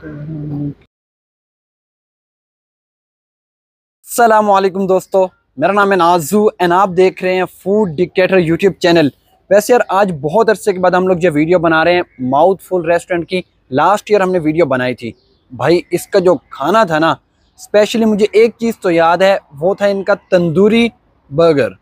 असलम दोस्तों, मेरा नाम है नाजू एंड आप देख रहे हैं फ़ूड डिक्टेटर यूट्यूब चैनल वैसे यार, आज बहुत अरसे के बाद हम लोग जो वीडियो बना रहे हैं माउथफुल रेस्टोरेंट की लास्ट ईयर हमने वीडियो बनाई थी। भाई, इसका जो खाना था ना स्पेशली मुझे एक चीज़ तो याद है, वो था इनका तंदूरी बर्गर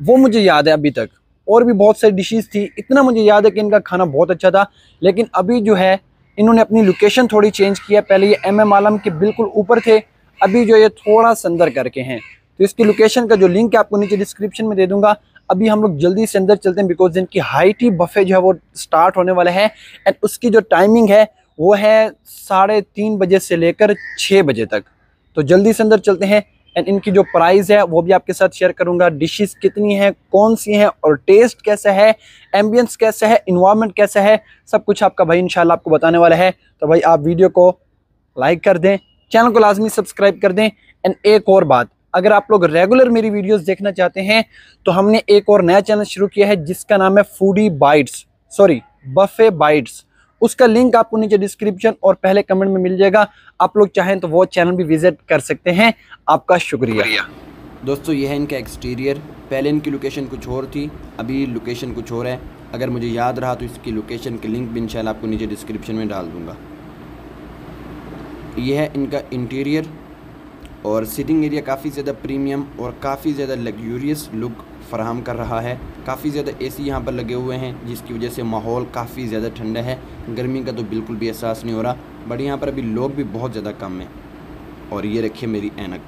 वो मुझे याद है अभी तक। और भी बहुत सारी डिशेज़ थी। इतना मुझे याद है कि इनका खाना बहुत अच्छा था, लेकिन अभी जो है इन्होंने अपनी लोकेशन थोड़ी चेंज किया पहले ये एम एम आलम के बिल्कुल ऊपर थे, अभी जो ये थोड़ा संदर करके हैं। तो इसकी लोकेशन का जो लिंक है, आपको नीचे डिस्क्रिप्शन में दे दूँगा। अभी हम लोग जल्दी से अंदर चलते हैं बिकॉज़ इनकी हाइट ही बफे जो है वो स्टार्ट होने वाला है। एंड उसकी जो टाइमिंग है, वो है साढ़े तीन बजे से लेकर छः बजे तक। तो जल्दी से अंदर चलते हैं। एंड इनकी जो प्राइस है, वो भी आपके साथ शेयर करूँगा। डिशेस कितनी हैं, कौन सी हैं, और टेस्ट कैसा है एम्बियंस कैसा है इन्वायरमेंट कैसा है, सब कुछ आपका भाई इंशाल्लाह आपको बताने वाला है। तो भाई आप वीडियो को लाइक कर दें चैनल को लाजमी सब्सक्राइब कर दें। एंड एक और बात, अगर आप लोग रेगुलर मेरी वीडियोस देखना चाहते हैं तो हमने एक और नया चैनल शुरू किया है, जिसका नाम है foodie bites sorry buffet bites उसका लिंक आपको नीचे डिस्क्रिप्शन और पहले कमेंट में मिल जाएगा। आप लोग चाहें तो वो चैनल भी विज़िट कर सकते हैं। आपका शुक्रिया। दोस्तों, यह है इनका एक्सटीरियर पहले इनकी लोकेशन कुछ और थी, अभी लोकेशन कुछ और है। अगर मुझे याद रहा तो इसकी लोकेशन के लिंक भी इंशाल्लाह आपको नीचे डिस्क्रिप्शन में डाल दूँगा। यह है इनका इंटीरियर और सिटिंग एरिया काफ़ी ज़्यादा प्रीमियम और काफ़ी ज़्यादा लग्जूरियस लुक फ़राहम कर रहा है। काफ़ी ज़्यादा एसी यहाँ पर लगे हुए हैं, जिसकी वजह से माहौल काफ़ी ज़्यादा ठंडा है। गर्मी का तो बिल्कुल भी एहसास नहीं हो रहा, बट यहाँ पर अभी लोग भी बहुत ज़्यादा कम हैं। और ये रखिए मेरी एनक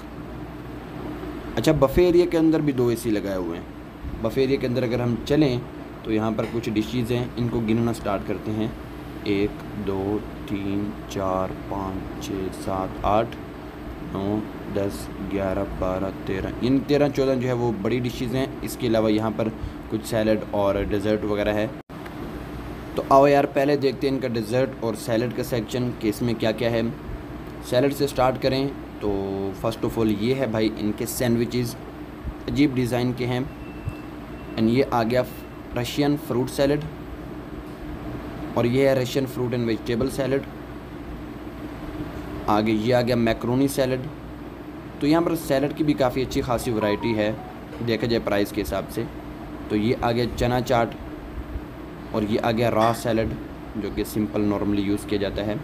अच्छा बफ़े एरिया के अंदर भी दो एसी लगाए हुए हैं। बफ़े एरिया के अंदर अगर हम चलें तो यहाँ पर कुछ डिशेज़ हैं, इनको गिनना स्टार्ट करते हैं। एक, दो, तीन, चार, पाँच, छः, सात, आठ। नौ दस, ग्यारह, बारह, तेरह। इन तेरह, चौदह जो है वो बड़ी डिशेज़ हैं। इसके अलावा यहाँ पर कुछ सैलड और डेज़र्ट वगैरह है। तो आओ यार, पहले देखते हैं इनका डेज़र्ट और सैलड का सेक्शन कि इसमें क्या क्या है। सैलड से स्टार्ट करें तो फ़र्स्ट ऑफ़ ऑल ये है भाई इनके सैंडविचेज़ अजीब डिज़ाइन के हैं। एंड ये आ गया रशियन फ्रूट सैलड और ये है Russian fruit and vegetable salad आगे ये आ गया मैक्रोनी सैलड। तो यहाँ पर सैलड की भी काफ़ी अच्छी खासी वैरायटी है, देखा जाए प्राइस के हिसाब से। तो ये आ गया चना चाट और ये आ गया रॉ सैलड, जो कि सिंपल नॉर्मली यूज़ किया जाता है।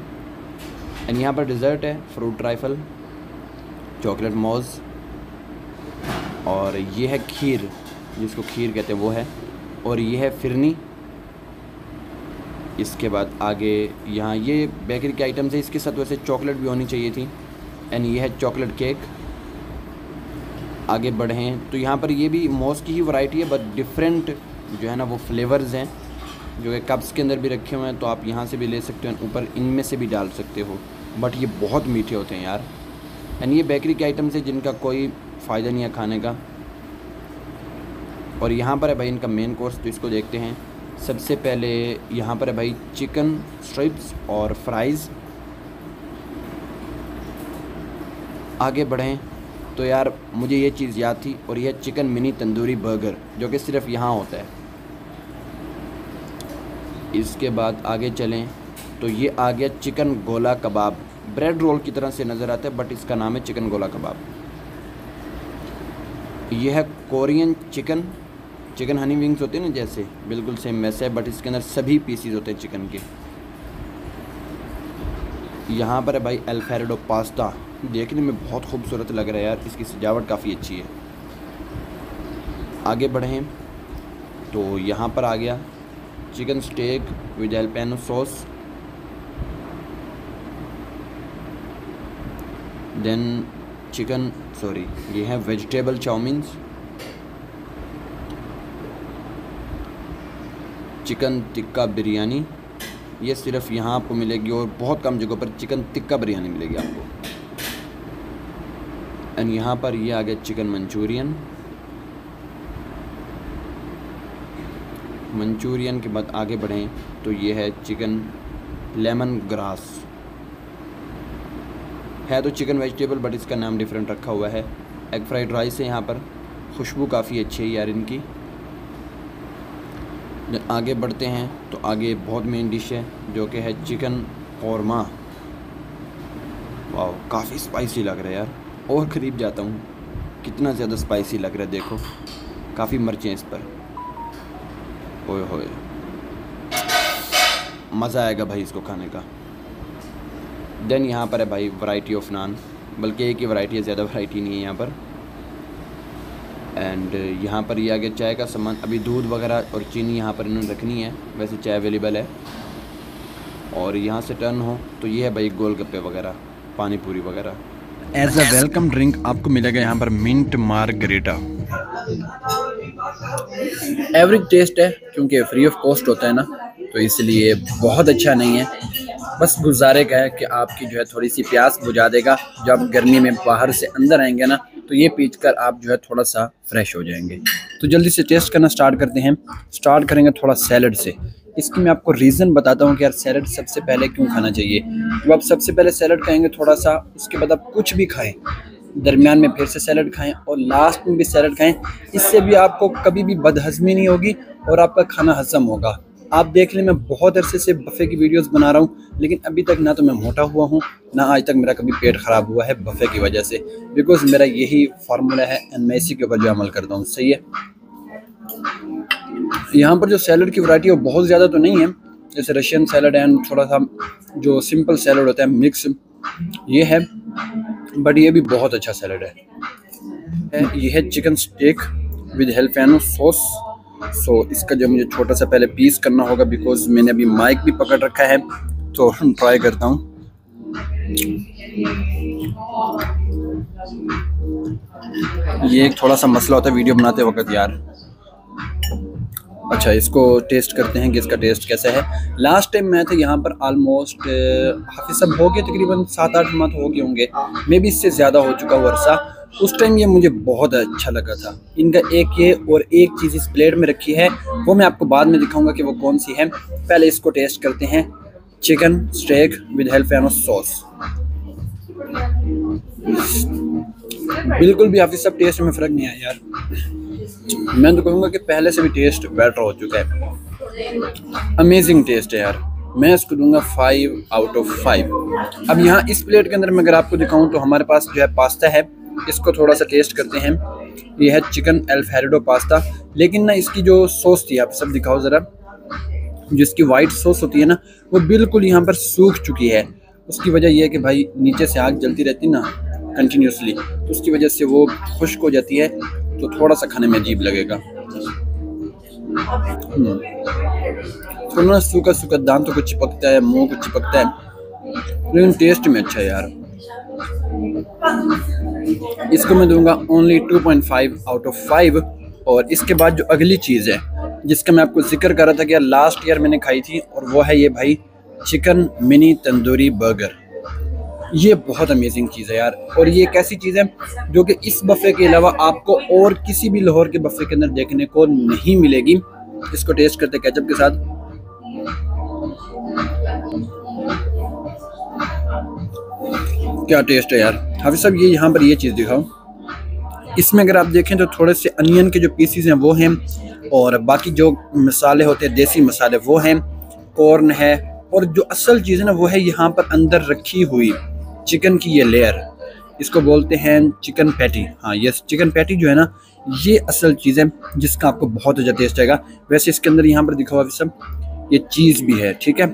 एंड यहाँ पर डिज़र्ट है, फ्रूट राइफल चॉकलेट मोज़ और ये है खीर, जिसको खीर कहते हैं, वो है। और ये है फिरनी इसके बाद आगे यहाँ, ये बेकरी के आइटम्स है इसके साथ वैसे चॉकलेट भी होनी चाहिए थी। एंड ये है चॉकलेट केक आगे बढ़ें तो यहाँ पर ये भी मॉस की ही वैरायटी है बट डिफरेंट जो है ना, वो फ्लेवर्स हैं, जो कि कप्स के अंदर भी रखे हुए हैं। तो आप यहाँ से भी ले सकते हो, ऊपर इनमें से भी डाल सकते हो। बट ये बहुत मीठे होते हैं यार। एंड ये बेकरी के आइटम्स है जिनका कोई फ़ायदा नहीं है खाने का। और यहाँ पर है भाई इनका मेन कोर्स तो इसको देखते हैं। सबसे पहले यहाँ पर है भाई चिकन स्ट्रिप्स और फ्राइज़। आगे बढ़ें। तो यार, मुझे ये चीज़ याद थी और यह चिकन मिनी तंदूरी बर्गर, जो कि सिर्फ़ यहाँ होता है। इसके बाद आगे चलें। तो ये आ गया चिकन गोला कबाब। ब्रेड रोल की तरह से नज़र आता है, बट इसका नाम है चिकन गोला कबाब। यह है Korean chicken chicken honey wings होते हैं ना जैसे, बिल्कुल सेम वैसे है बट इसके अंदर सभी पीसीज होते हैं चिकन के। यहाँ पर है भाई अल्फेरेडो पास्ता देखने में बहुत खूबसूरत लग रहा है यार, इसकी सजावट काफ़ी अच्छी है। आगे बढ़ें तो यहाँ पर आ गया chicken steak with jalapeno sauce then chicken sorry ये है vegetable chowmeins chicken tikka biryani, ये सिर्फ़ यहाँ आपको मिलेगी और बहुत कम जगहों पर चिकन टिक्का बिरयानी मिलेगी आपको। एंड यहाँ पर ये आ गया चिकन मंचूरियन। मंचूरियन के बाद आगे बढ़ें तो ये है चिकन लेमन ग्रास। है तो चिकन वेजिटेबल बट इसका नाम डिफरेंट रखा हुआ है। एग फ्राइड राइस है यहाँ पर। खुशबू काफ़ी अच्छी है यार इनकी। आगे बढ़ते हैं तो आगे बहुत मेन डिश है, जो कि है चिकन कौरमा वाह काफ़ी स्पाइसी लग रहा है यार। और करीब जाता हूँ। कितना ज़्यादा स्पाइसी लग रहा है, देखो। काफ़ी मिर्चें इस पर। ओए होए। मज़ा आएगा भाई इसको खाने का। देन यहाँ पर है भाई वैरायटी ऑफ़ नान बल्कि एक ही वैरायटी है, ज़्यादा वैरायटी नहीं है यहाँ पर। एंड यहाँ पर ये आगे चाय का सामान अभी दूध वगैरह और चीनी यहाँ पर इन्होंने रखनी है वैसे चाय अवेलेबल है। और यहाँ से टर्न हो तो ये है भाई गोलगप्पे वगैरह पानी पूरी वगैरह। एज अ वेलकम ड्रिंक आपको मिलेगा यहाँ पर मिंट मार्गरेटा एवरेज टेस्ट है क्योंकि फ्री ऑफ़ कॉस्ट होता है ना तो इसलिए बहुत अच्छा नहीं है। बस गुजारे का है कि आपकी जो है थोड़ी सी प्यास बुझा देगा। जब गर्मी में बाहर से अंदर आएँगे ना तो ये पीच कर आप जो है थोड़ा सा फ्रेश हो जाएँगे। तो जल्दी से टेस्ट करना स्टार्ट करते हैं। स्टार्ट करेंगे थोड़ा सैलड से। इसकी मैं आपको रीज़न बताता हूँ कि यार सैलड सबसे पहले क्यों खाना चाहिए। जब आप सबसे पहले सैलड खाएँगे थोड़ा सा, उसके बाद आप कुछ भी खाएँ, दरमियान में फिर से सैलड खाएँ और लास्ट में भी सैलड खाएँ, इससे भी आपको कभी भी बदहजमी नहीं होगी और आपका खाना हजम होगा। आप देख लें, मैं बहुत अरसे से बफ़े की वीडियोस बना रहा हूँ, लेकिन अभी तक ना तो मैं मोटा हुआ हूँ, ना आज तक मेरा कभी पेट ख़राब हुआ है बफ़े की वजह से बिकॉज़ मेरा यही फार्मूला है एंड मैं इसी के ऊपर जो अमल करता हूँ। सही है? यहाँ पर जो सैलड की वैरायटी है, वो बहुत ज़्यादा तो नहीं है, जैसे रशियन सैलड एंड थोड़ा सा जो सिंपल सैलड होता है मिक्स ये है बट ये भी बहुत अच्छा सैलड है। ये है chicken steak with jalapeno sauce so इसका जो मुझे छोटा सा पहले पीस करना होगा बिकॉज़ मैंने अभी माइक भी पकड़ रखा है। तो ट्राई करता हूँ। ये एक थोड़ा सा मसला होता है वीडियो बनाते वक्त यार। अच्छा इसको टेस्ट करते हैं कि इसका टेस्ट कैसा है। लास्ट टाइम मैं था यहाँ पर आलमोस्ट हाफिज सब हो गए तकरीबन सात आठ माह हो गए होंगे। मे भी इससे ज़्यादा हो चुका अरसा उस टाइम ये मुझे बहुत अच्छा लगा था। इनका एक ये और एक चीज़ इस प्लेट में रखी है, वो मैं आपको बाद में दिखाऊँगा कि वो कौन सी है। पहले इसको टेस्ट करते हैं। Chicken steak with jalapeno sauce बिल्कुल भी हाफिज सब टेस्ट में फ़र्क नहीं आया यार। मैं तो कहूँगा कि पहले से भी टेस्ट बेटर हो चुका है। अमेजिंग टेस्ट है यार। मैं इसको दूँगा फाइव आउट ऑफ़ फाइव अब यहाँ इस प्लेट के अंदर मैं अगर आपको दिखाऊँ तो हमारे पास जो है पास्ता है। इसको थोड़ा सा टेस्ट करते हैं। ये है चिकन एल्फेरिडो पास्ता लेकिन ना इसकी जो सॉस थी, आप सब दिखाओ ज़रा। जिसकी वाइट सॉस होती है ना, वो बिल्कुल यहाँ पर सूख चुकी है। उसकी वजह यह है कि भाई नीचे से आग जलती रहती ना कंटिन्यूसली तो उसकी वजह से वो खुश्क हो जाती है तो थोड़ा सा खाने में अजीब लगेगा। हम्म। थोड़ा सूखा सूखा दांतों को चिपकता है, मुँह को चिपकता है, लेकिन टेस्ट में अच्छा है यार। इसको मैं दूँगा ओनली 2.5 आउट ऑफ़ 5 और इसके बाद जो अगली चीज़ है, जिसका मैं आपको ज़िक्र कर रहा था कि यार लास्ट ईयर मैंने खाई थी और वो है ये भाई चिकन मिनी तंदूरी बर्गर ये बहुत अमेजिंग चीज़ है यार और ये एक ऐसी चीज़ है जो कि इस बफ़े के अलावा आपको और किसी भी लाहौर के बफ़े के अंदर देखने को नहीं मिलेगी। इसको टेस्ट करते केचप के साथ। क्या टेस्ट है यार? हाफिज साहब, ये यहाँ पर ये चीज़ दिखाओ। इसमें अगर आप देखें तो थोड़े से अनियन के जो पीसीज हैं वो हैं और बाकी जो मसाले होते हैं, देसी मसाले वो हैं कॉर्न है और जो असल चीज़ है ना, वो है यहाँ पर अंदर रखी हुई चिकन की ये लेयर इसको बोलते हैं चिकन पैटी हाँ ये चिकन पैटी जो है ना, ये असल चीज़ है जिसका आपको बहुत अच्छा टेस्ट आएगा। वैसे इसके अंदर यहाँ पर दिखाओ हुआ सब ये चीज़ भी है, ठीक है?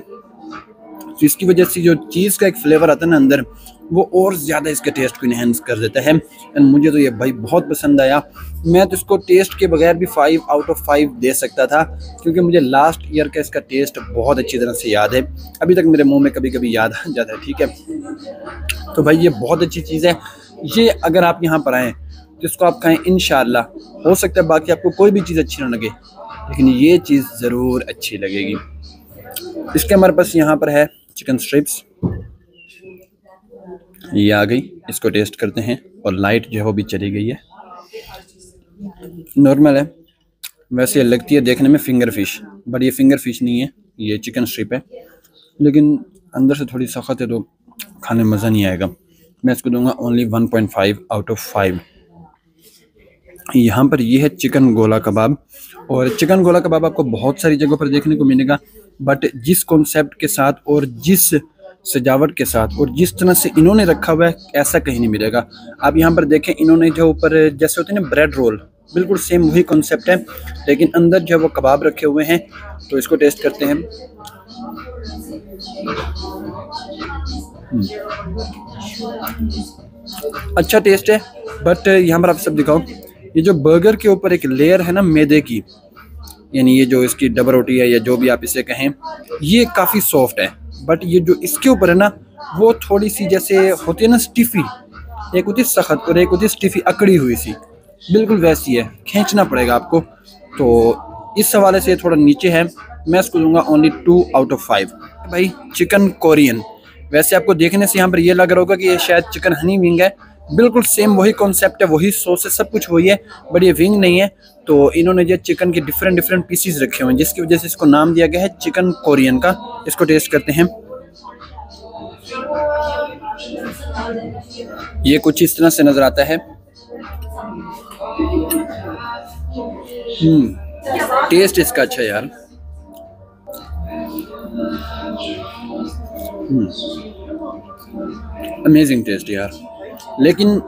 तो इसकी वजह से जो चीज़ का एक फ्लेवर आता है ना अंदर, वो और ज़्यादा इसके टेस्ट को इन्हेंस कर देता है। एंड मुझे तो ये भाई बहुत पसंद आया। मैं तो इसको टेस्ट के बगैर भी फाइव आउट ऑफ़ फाइव दे सकता था, क्योंकि मुझे लास्ट ईयर का इसका टेस्ट बहुत अच्छी तरह से याद है। अभी तक मेरे मुँह में कभी कभी याद आ जाता है, ठीक है? तो भाई ये बहुत अच्छी चीज़ है। ये अगर आप यहाँ पर आएँ तो इसको आप खाएँ इन हो सकता है बाकी आपको कोई भी चीज़ अच्छी ना लगे, लेकिन ये चीज़ ज़रूर अच्छी लगेगी। इसके हमारे पास यहाँ पर है चिकन स्ट्रिप्स ये आ गई। इसको टेस्ट करते हैं और लाइट जो है वो भी चली गई है। नॉर्मल है। वैसे लगती है देखने में फिंगर फ़िश बट ये फिंगर फ़िश नहीं है। ये चिकन स्ट्रिप है। लेकिन अंदर से थोड़ी सख्त है तो खाने में मज़ा नहीं आएगा। मैं इसको दूँगा ओनली 1.5 आउट ऑफ़ 5 यहाँ पर ये है चिकन गोला कबाब। और चिकन गोला कबाब आपको बहुत सारी जगहों पर देखने को मिलेगा। बट जिस कॉन्सेप्ट के साथ और जिस सजावट के साथ और जिस तरह से इन्होंने रखा हुआ है, ऐसा कहीं नहीं मिलेगा आप यहाँ पर देखें, इन्होंने जो ऊपर, जैसे होते हैं ना ब्रेड रोल बिल्कुल सेम वही कॉन्सेप्ट है, लेकिन अंदर जो है वो कबाब रखे हुए हैं तो इसको टेस्ट करते हैं हम्म। अच्छा टेस्ट है बट यहाँ पर आप सब दिखाओ, ये जो बर्गर के ऊपर एक लेयर है ना, मैदे की यानी ये जो इसकी डबल रोटी है या जो भी आप इसे कहें, ये काफ़ी सॉफ्ट है। बट ये जो इसके ऊपर है ना, वो थोड़ी सी जैसे होती है ना स्टिफी एक होती सख्त और एक होती स्टिफी अकड़ी हुई सी। बिल्कुल वैसी है, खींचना पड़ेगा आपको। तो इस हवाले से थोड़ा नीचे है, मैं इसको दूँगा only two out of five भाई चिकन कोरियन। वैसे आपको देखने से यहाँ पर ये लग रहा होगा कि ये शायद चिकन हनी विंग है। बिल्कुल सेम वही कॉन्सेप्ट है, वही सॉस है, सब कुछ वही है बट ये विंग नहीं है। तो इन्होंने जो चिकन के डिफरेंट डिफरेंट पीसीज रखे हुए हैं, जिसकी वजह से इसको नाम दिया गया है चिकन कोरियन का। इसको टेस्ट करते हैं। ये कुछ इस तरह से नज़र आता है। हम्म टेस्ट इसका अच्छा यार। अमेजिंग टेस्ट यार। लेकिन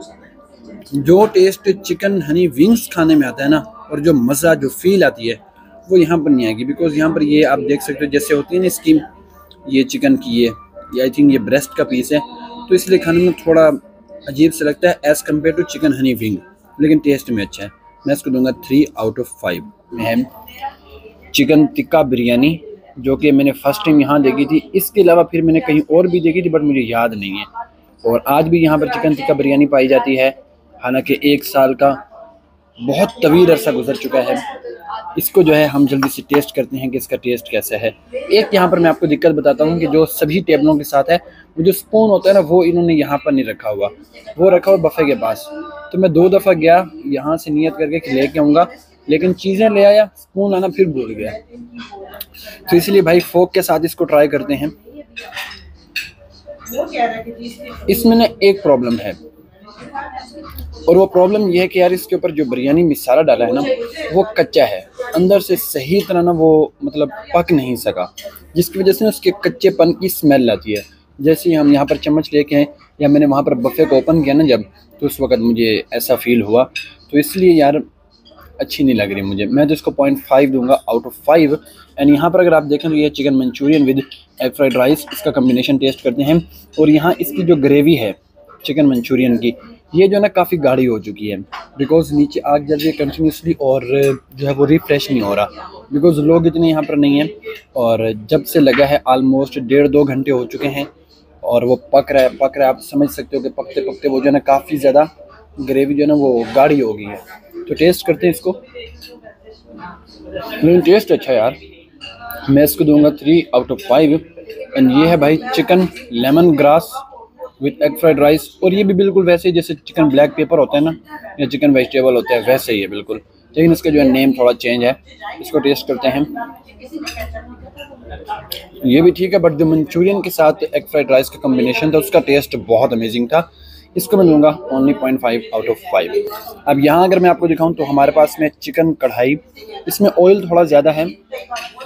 जो टेस्ट चिकन हनी विंग्स खाने में आता है ना, और जो मज़ा, जो फील आती है, वो यहाँ पर नहीं आएगी। बिकॉज़ यहाँ पर ये आप देख सकते हो, जैसे होती है ना स्कीम ये चिकन की ये आई थिंक ये ब्रेस्ट का पीस है। तो इसलिए खाने में थोड़ा अजीब से लगता है as compare to chicken honey wing लेकिन टेस्ट में अच्छा है। मैं इसको दूँगा थ्री आउट ऑफ़ फाइव मैं चिकन टिक्का बिरयानी जो कि मैंने फ़र्स्ट टाइम यहाँ देखी थी। इसके अलावा फिर मैंने कहीं और भी देखी थी बट मुझे याद नहीं है। और आज भी यहाँ पर चिकन टिक्का बिरयानी पाई जाती है। हालाँकि एक साल का बहुत तवील अरसा गुजर चुका है। इसको जो है हम जल्दी से टेस्ट करते हैं कि इसका टेस्ट कैसा है। एक यहाँ पर मैं आपको दिक्कत बताता हूँ कि जो सभी टेबलों के साथ है, वो जो स्पून होता है ना, वो इन्होंने यहाँ पर नहीं रखा हुआ। वो रखा हुआ बफ़े के पास। तो मैं दो दफ़ा गया, यहाँ से नियत करके लेके आऊँगा, लेकिन चीज़ें ले आया स्पून आना फिर भूल गया। तो इसलिए भाई फोक के साथ इसको ट्राई करते हैं। इसमें ना एक प्रॉब्लम है। और वो प्रॉब्लम ये है कि यार इसके ऊपर जो बिरयानी मिसाला डाला है ना, वो कच्चा है। अंदर से सही तरह ना वो मतलब पक नहीं सका। जिसकी वजह से ना उसके कच्चेपन की स्मेल आती है। जैसे हम यहाँ पर चम्मच लेके हैं या मैंने वहाँ पर बफ़े को ओपन किया ना जब तो उस वक्त मुझे ऐसा फील हुआ। तो इसलिए यार अच्छी नहीं लग रही मुझे। मैं तो इसको पॉइंट फाइव दूँगा आउट ऑफ़ फाइव एंड यहाँ पर अगर आप देखें तो ये chicken Manchurian with egg fried rice इसका कम्बिनेशन टेस्ट करते हैं। और यहाँ इसकी जो ग्रेवी है चिकन मंचूरियन की, ये जो है ना काफ़ी गाढ़ी हो चुकी है। बिकॉज़ नीचे आग जल रही है कंटिन्यूसली और जो है वो रिफ्रेश नहीं हो रहा। बिकॉज़ लोग इतने यहाँ पर नहीं हैं। और जब से लगा है आलमोस्ट डेढ़ दो घंटे हो चुके हैं। और वो पक रहा है, पक रहा है। आप समझ सकते हो कि पकते पकते वो जो है ना काफ़ी ज़्यादा ग्रेवी जो है ना वो गाढ़ी हो गई है। तो टेस्ट करते हैं इसको। लेकिन टेस्ट अच्छा यार। मैं इसको दूँगा three out of five and ये है भाई chicken lemongrass with egg fried rice और ये भी बिल्कुल वैसे ही जैसे चिकन ब्लैक पेपर होता है ना, या चिकन वेजिटेबल होता है, वैसे ही है बिल्कुल। लेकिन इसका जो है नेम थोड़ा चेंज है। इसको टेस्ट करते हैं ये भी ठीक है बट जो मंचूरियन के साथ एग फ्राइड राइस का कम्बिनेशन था, उसका टेस्ट बहुत अमेजिंग था। इसको मैं दूँगा only point five out of five अब यहाँ अगर मैं आपको दिखाऊँ तो हमारे पास में चिकन कढ़ाई, इसमें ऑयल थोड़ा ज़्यादा है,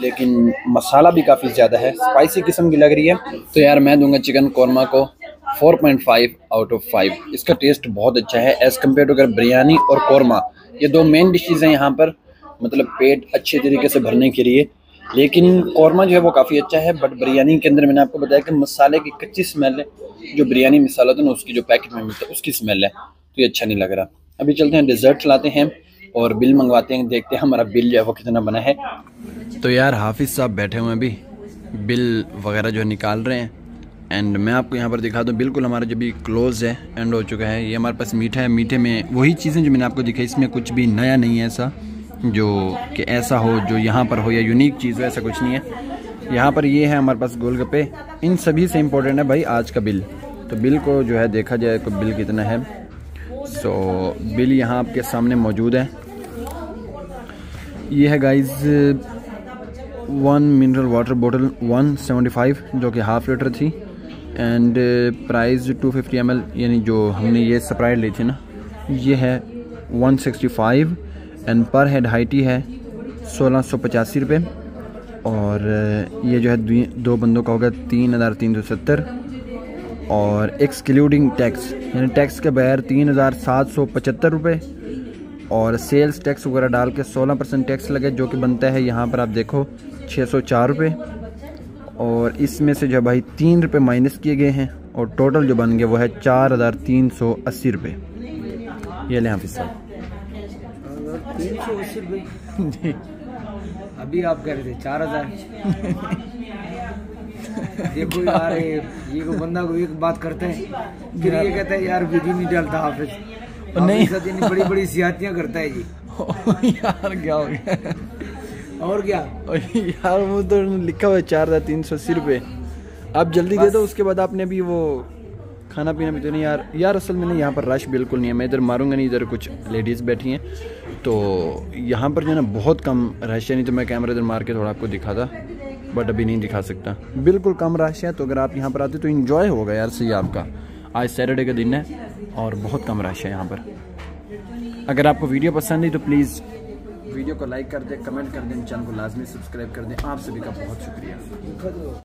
लेकिन मसाला भी काफ़ी ज़्यादा है स्पाइसी किस्म की लग रही है। तो यार मैं दूँगा चिकन कौरमा को 4.5 आउट ऑफ़ 5 इसका टेस्ट बहुत अच्छा है एज़ कंपेयर टू अगर बिरयानी और कौरमा, ये दो मेन डिशेज़ हैं यहाँ पर मतलब पेट अच्छे तरीके से भरने के लिए। लेकिन कौरमा जो है वो काफ़ी अच्छा है बट बिरयानी के अंदर मैंने आपको बताया कि मसाले की कच्ची स्मेल है। जो बिरयानी मसाला था ना, उसकी जो पैकेट में मिलता है, उसकी स्मेल है। तो ये अच्छा नहीं लग रहा। अभी चलते हैं डिज़र्ट लाते हैं और बिल मंगवाते हैं, देखते हैं हमारा बिल जो है वो कितना बना है। तो यार हाफिज़ साहब बैठे हुए हैं अभी। बिल वगैरह जो निकाल रहे हैं। एंड मैं आपको यहाँ पर दिखा दूँ, बिल्कुल हमारा जो भी क्लोज़ है एंड हो चुका है। ये हमारे पास मीठा है, मीठे में वही चीज़ें जो मैंने आपको दिखाई, इसमें कुछ भी नया नहीं है ऐसा। जो कि ऐसा हो, जो यहाँ पर हो, या यूनिक चीज़ हो, ऐसा कुछ नहीं है। यहाँ पर ये है हमारे पास गोलगप्पे। इन सभी से इम्पोर्टेंट है भाई आज का बिल। तो बिल को जो है देखा जाए तो बिल कितना है। सो बिल यहाँ आपके सामने मौजूद है। ये है गाइज़ वन मिनरल वाटर बोतल 175 जो कि हाफ़ लीटर थी। एंड प्राइस 250 फिफ्टी एम यानी जो हमने ये स्प्राइट ली थी ना, ये है 165 एंड पर हेड हाइटी है सोलह सौ पचासी रुपये और ये जो है दो बंदों का होगा तीन हज़ार तीन सौ सत्तर। और एक्सक्लूडिंग टैक्स यानी टैक्स के बगैर तीन हज़ार सात सौ पचहत्तर रुपये और सेल्स टैक्स वगैरह डाल के सोलह परसेंट टैक्स लगे, जो कि बनता है यहाँ पर आप देखो छः सौ चार रुपये और इसमें से जो भाई तीन रुपये माइनस किए गए हैं, और टोटल जो बन गया वो है चार हज़ार तीन सौ अस्सी रुपये ये लें हाफिज साहब। रुपये अभी आप कह रहे थे चार हज़ार। देखो यार ये ये को बंदा को एक बात करते हैं। फिर ये कहता है यार विधि नहीं डालता हाफिज। नहीं। बड़ी बड़ी सियातियाँ करता है जी। यार क्या हो गया? और क्या? यार वो तो लिखा हुआ है चार हज़ार तीन सौ अस्सी रुपये आप जल्दी दे दो उसके बाद आपने भी वो खाना पीना भी तो नहीं यार। यार असल में नहीं यहाँ पर रश बिल्कुल नहीं है। मैं इधर मारूँगा नहीं इधर कुछ लेडीज़ बैठी हैं। तो यहाँ पर जो है ना, बहुत कम है नहीं तो मैं कैमरा इधर मार के थोड़ा आपको दिखा था बट अभी नहीं दिखा सकता। बिल्कुल कम रश है तो अगर आप यहाँ पर आते तो इन्जॉय होगा यार सही आपका। आज सैटरडे का दिन है और बहुत कम रश है यहाँ पर। अगर आपको वीडियो पसंद है तो प्लीज़ वीडियो को लाइक कर दें कमेंट कर दें चैनल को लाजमी सब्सक्राइब कर दें। आप सभी का बहुत शुक्रिया।